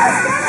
Let's go!